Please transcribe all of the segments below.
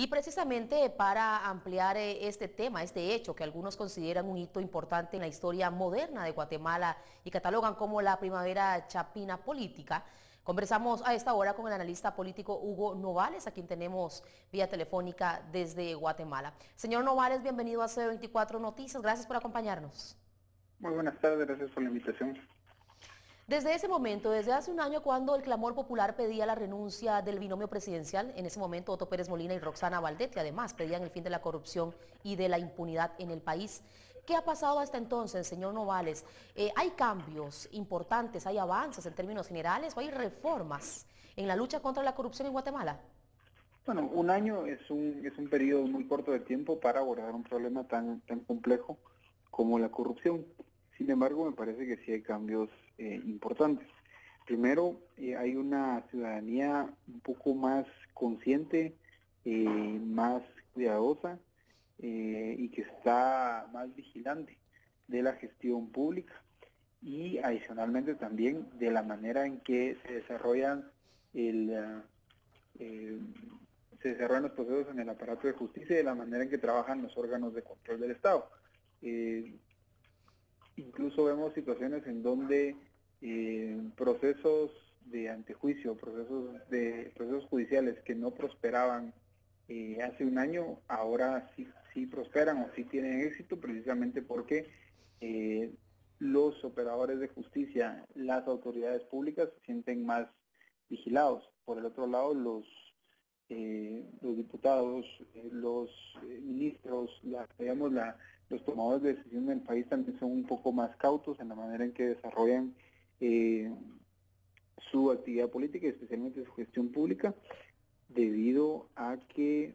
Y precisamente para ampliar eh, este tema, este hecho que algunos consideran un hito importante en la historia moderna de Guatemala y catalogan como la primavera chapina política, Conversamos a esta hora con el analista político Hugo Novales, a quien tenemos vía telefónica desde Guatemala. Señor Novales, bienvenido a C24 Noticias. Gracias por acompañarnos. Muy buenas tardes, gracias por la invitación. Desde ese momento, desde hace un año cuando el clamor popular pedía la renuncia del binomio presidencial, en ese momento Otto Pérez Molina y Roxana Valdete además pedían el fin de la corrupción y de la impunidad en el país. ¿Qué ha pasado hasta entonces, señor Novales? Eh, ¿Hay cambios importantes, hay avances en términos generales o hay reformas en la lucha contra la corrupción en Guatemala? Bueno, un año es un, es un periodo muy corto de tiempo para abordar un problema tan, tan complejo como la corrupción. Sin embargo, me parece que sí hay cambios eh, importantes. Primero, eh, hay una ciudadanía un poco más consciente, eh, más cuidadosa y que está más vigilante de la gestión pública y adicionalmente también de la manera en que se desarrollan el, se desarrollan los procesos en el aparato de justicia y de la manera en que trabajan los órganos de control del Estado. Incluso vemos situaciones en donde eh, procesos de antejuicio, procesos de procesos judiciales que no prosperaban eh, hace un año, ahora sí, sí prosperan o sí tienen éxito precisamente porque eh, los operadores de justicia, las autoridades públicas se sienten más vigilados. Por el otro lado, los los diputados, los ministros, la, digamos, la, los tomadores de decisión del país también son un poco más cautos en la manera en que desarrollan su actividad política y especialmente su gestión pública debido a que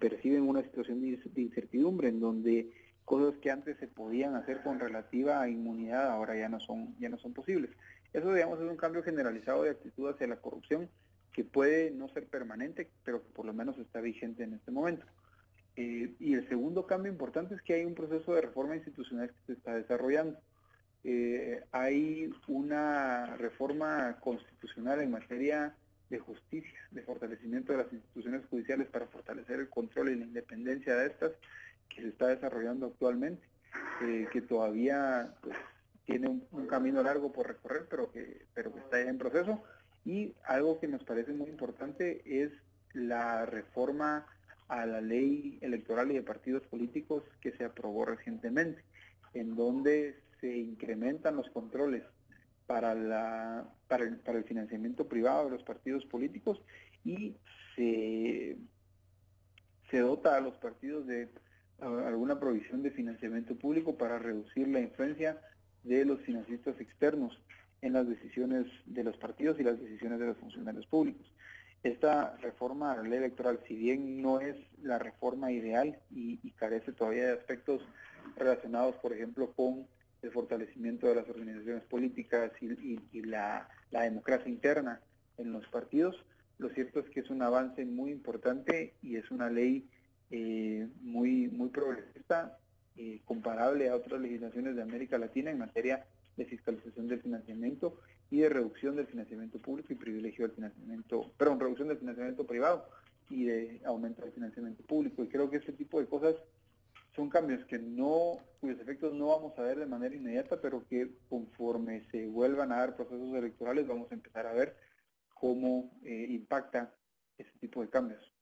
perciben una situación de incertidumbre en donde cosas que antes se podían hacer con relativa inmunidad ahora ya no son ya no son posibles. Eso digamos es un cambio generalizado de actitud hacia la corrupción que puede no ser permanente, pero que por lo menos está vigente en este momento. Eh, y el segundo cambio importante es que hay un proceso de reforma institucional que se está desarrollando. Eh, hay una reforma constitucional en materia de justicia, de fortalecimiento de las instituciones judiciales para fortalecer el control y la independencia de estas, que se está desarrollando actualmente, eh, que todavía pues, tiene un, camino largo por recorrer, pero que, pero que está ya en proceso y algo que nos parece muy importante es la reforma a la ley electoral y de partidos políticos que se aprobó recientemente, en donde se incrementan los controles para, para, el, financiamiento privado de los partidos políticos y se, se dota a los partidos de alguna provisión de financiamiento público para reducir la influencia de los financistas externos en las decisiones de los partidos y las decisiones de los funcionarios públicos. Esta reforma a la ley electoral, si bien no es la reforma ideal y, carece todavía de aspectos relacionados, por ejemplo, con el fortalecimiento de las organizaciones políticas y, la, democracia interna en los partidos, lo cierto es que es un avance muy importante y es una ley eh, muy, muy progresista, eh, comparable a otras legislaciones de América Latina en materia de fiscalización del financiamiento y de reducción del financiamiento público y privilegio del financiamiento, perdón, reducción del financiamiento privado y de aumento del financiamiento público. Y creo que este tipo de cosas son cambios que no, cuyos efectos no vamos a ver de manera inmediata, pero que conforme se vuelvan a dar procesos electorales vamos a empezar a ver cómo eh, impacta ese tipo de cambios.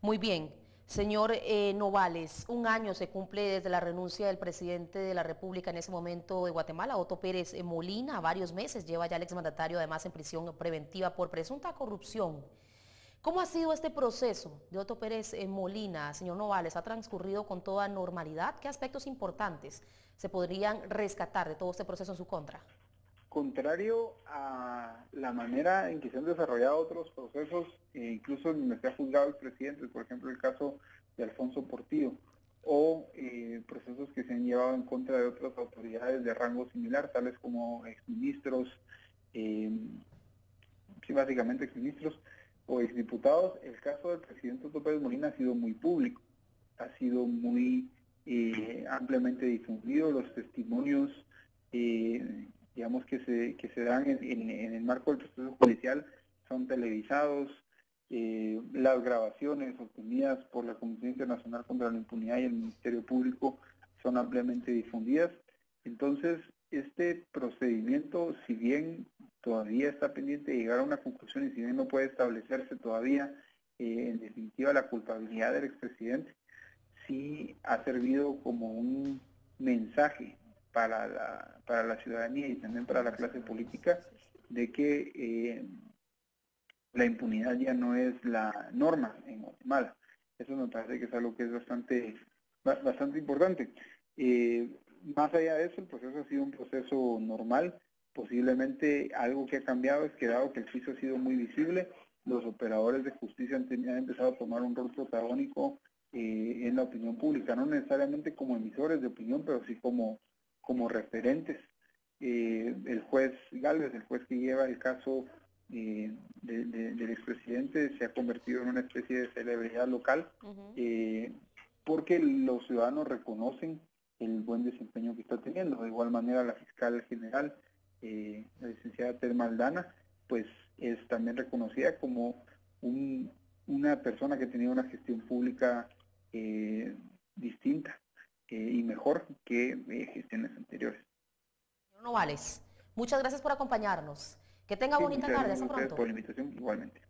Muy bien. Señor eh, Novales, un año se cumple desde la renuncia del presidente de la República en ese momento de Guatemala, Otto Pérez Molina, varios meses lleva ya el exmandatario además en prisión preventiva por presunta corrupción. ¿Cómo ha sido este proceso de Otto Pérez Molina, señor Novales? ¿Ha transcurrido con toda normalidad? ¿Qué aspectos importantes se podrían rescatar de todo este proceso en su contra? Contrario a la manera en que se han desarrollado otros procesos, e incluso en donde se ha juzgado el presidente, por ejemplo el caso de Alfonso Portillo, o eh, procesos que se han llevado en contra de otras autoridades de rango similar, tales como exministros, eh, sí, básicamente exministros o exdiputados, el caso del presidente Pérez Molina ha sido muy público, ha sido muy eh, ampliamente difundido, los testimonios digamos, que se, que se dan en, el marco del proceso judicial son televisados, eh, las grabaciones obtenidas por la Comisión Internacional contra la Impunidad y el Ministerio Público son ampliamente difundidas. Entonces, este procedimiento, si bien todavía está pendiente de llegar a una conclusión y si bien no puede establecerse todavía eh, en definitiva la culpabilidad del expresidente, sí ha servido como un mensaje para la, para la ciudadanía y también para la clase política de que eh, la impunidad ya no es la norma en Guatemala. Eso me parece que es algo que es bastante, bastante importante. Eh, más allá de eso, el proceso ha sido un proceso normal. Posiblemente algo que ha cambiado es que dado que el juicio ha sido muy visible, los operadores de justicia han, empezado a tomar un rol protagónico eh, en la opinión pública, no necesariamente como emisores de opinión, pero sí como, como referentes. Eh, el juez Galvez, el juez que lleva el caso eh, del expresidente, se ha convertido en una especie de celebridad local, porque los ciudadanos reconocen el buen desempeño que está teniendo. De igual manera, la fiscal general, la licenciada Telma Aldana, pues es también reconocida como una persona que tenía una gestión pública eh, distinta eh, y mejor que eh, gestiones anteriores. Novales, muchas gracias por acompañarnos. Que tenga bonita tarde. Hasta pronto. por la invitación, igualmente.